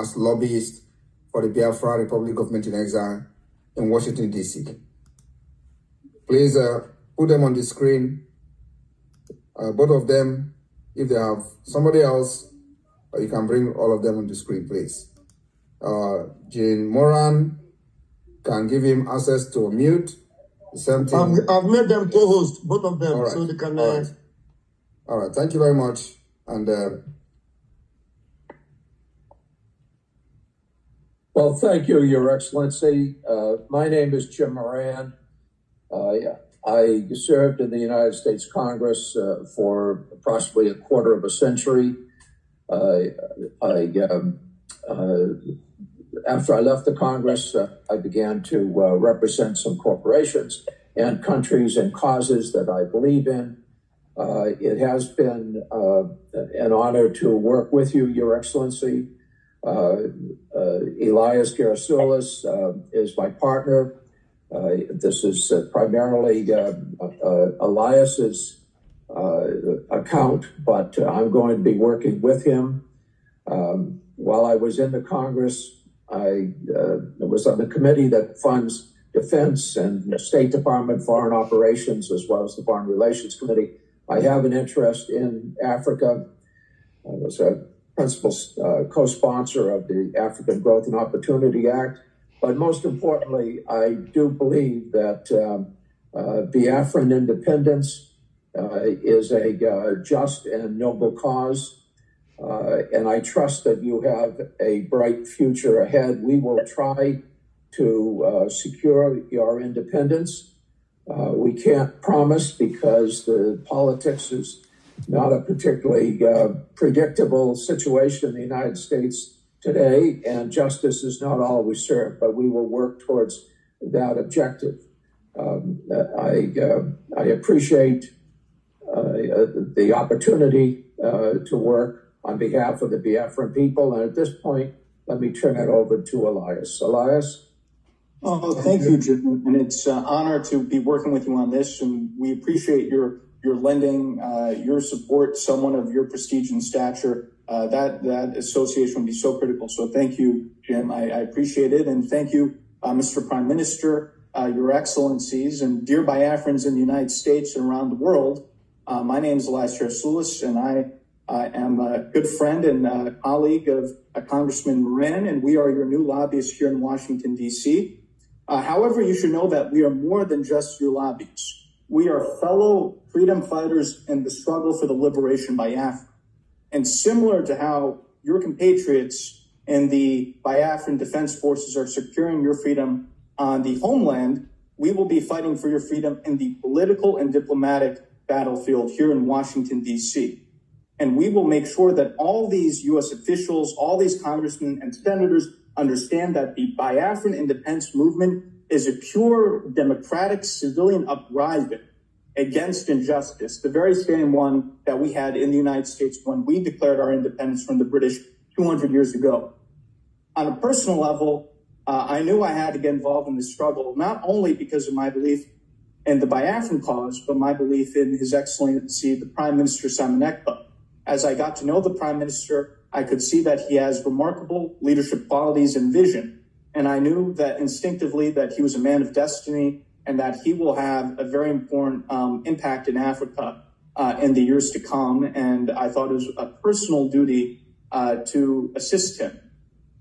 as lobbyists for the Biafra Republic Government in Exile in Washington, D.C. Please uh, put them on the screen, uh, both of them. If they have somebody else, uh, you can bring all of them on the screen, please. Uh, Jane Moran can give him access to mute. The same thing. I've, I've made them co-host, both of them, right. so they can. All Uh, right. All right. Thank you very much. And Well, thank you, Your Excellency. Uh, my name is Jim Moran. Uh, I served in the United States Congress uh, for approximately a quarter of a century. I, um, uh, after I left the Congress, uh, I began to uh, represent some corporations and countries and causes that I believe in. It has been an honor to work with you, Your Excellency. Uh, uh, Elias Gerasulis uh, is my partner. Uh, this is primarily Elias's uh, account, but I'm going to be working with him. Um, while I was in the Congress, I was on the committee that funds defense and State Department foreign operations, as well as the Foreign Relations Committee. I have an interest in Africa. I was a principal uh, co-sponsor of the African Growth and Opportunity Act. But most importantly, I do believe that um, uh, Biafran independence uh, is a uh, just and noble cause. Uh, and I trust that you have a bright future ahead. We will try to uh, secure your independence. We can't promise because the politics is not a particularly uh, predictable situation in the United States today, and justice is not always served, but we will work towards that objective. Um, I, uh, I appreciate uh, the opportunity uh, to work on behalf of the Biafran people, and at this point, let me turn it over to Elias. Elias? Oh, thank you, Jim. And it's an honor to be working with you on this. And we appreciate your your lending, uh, your support, someone of your prestige and stature. Uh, that that association would be so critical. So thank you, Jim. I, I appreciate it, and thank you, uh, Mr. Prime Minister, uh, Your Excellencies, and dear Biafrans in the United States and around the world. Uh, my name is Elias Gerasulis, and I uh, am a good friend and colleague of Congressman Moran, and we are your new lobbyists here in Washington, D.C. However, you should know that we are more than just your lobbyists. We are fellow freedom fighters in the struggle for the liberation by Africa. And similar to how your compatriots and the Biafran Defense Forces are securing your freedom on the homeland, we will be fighting for your freedom in the political and diplomatic battlefield here in Washington, D.C. And we will make sure that all these U.S. officials, all these congressmen and senators understand that the Biafran independence movement is a pure democratic civilian uprising against injustice, the very same one that we had in the United States when we declared our independence from the British 200 years ago. On a personal level, uh, I knew I had to get involved in this struggle, not only because of my belief in the Biafran cause, but my belief in His Excellency, the Prime Minister Simon Ekpa. As I got to know the Prime Minister, I could see that he has remarkable leadership qualities and vision. And I knew that instinctively that he was a man of destiny and that he will have a very important um, impact in Africa uh, in the years to come. And I thought it was a personal duty uh, to assist him.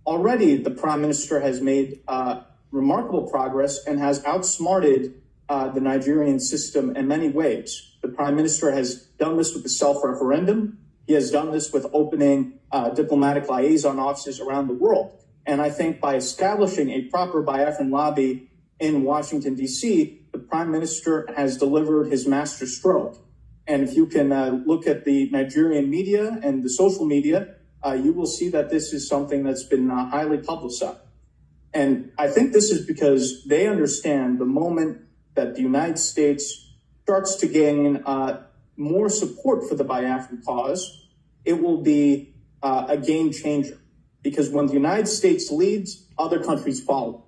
Already, the prime minister has made uh, remarkable progress and has outsmarted uh, the Nigerian system in many ways. The prime minister has done this with the self referendum. He has done this with opening uh, diplomatic liaison offices around the world. And I think by establishing a proper Biafran lobby in Washington, D.C., the prime minister has delivered his master stroke. And if you can uh, look at the Nigerian media and the social media, uh, you will see that this is something that's been uh, highly publicized. And I think this is because they understand the moment that the United States starts to gain uh, more support for the Biafran cause, it will be uh, a game changer. Because when the United States leads, other countries follow.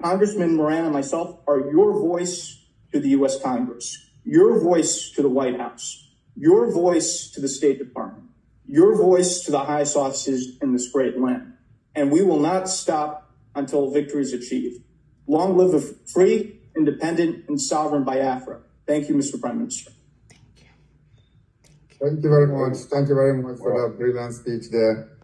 Congressman Moran and myself are your voice to the U.S. Congress, your voice to the White House, your voice to the State Department, your voice to the highest offices in this great land. And we will not stop until victory is achieved. Long live the free, independent, and sovereign Biafra. Thank you, Mr. Prime Minister. Thank you Thank you very much. Thank you very much for that brilliant speech there.